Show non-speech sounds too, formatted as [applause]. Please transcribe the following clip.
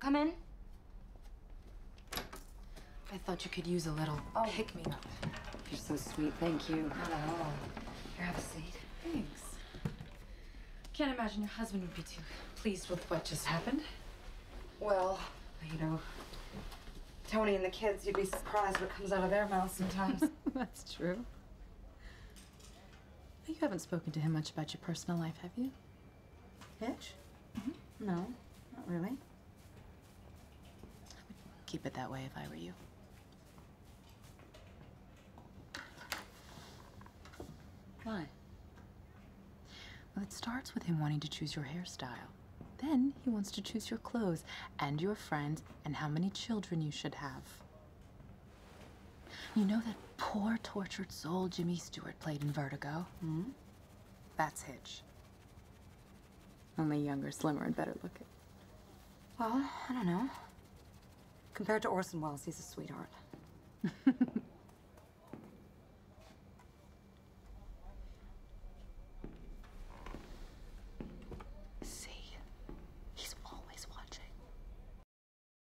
Come in. I thought you could use a little oh. pick me up. You're so sweet. Thank you. Not at all. Here, have a seat. Thanks. Can't imagine your husband would be too pleased with what just happened. Well, you know, Tony and the kids, you'd be surprised what comes out of their mouths sometimes. [laughs] That's true. You haven't spoken to him much about your personal life, have you? Hitch? Mm-hmm. No, not really. Keep it that way if I were you. Why? Well, it starts with him wanting to choose your hairstyle. Then he wants to choose your clothes and your friends and how many children you should have. You know that poor tortured soul Jimmy Stewart played in Vertigo? Hmm? That's Hitch. Only younger, slimmer, and better looking. Well, I don't know. Compared to Orson Welles, he's a sweetheart. [laughs]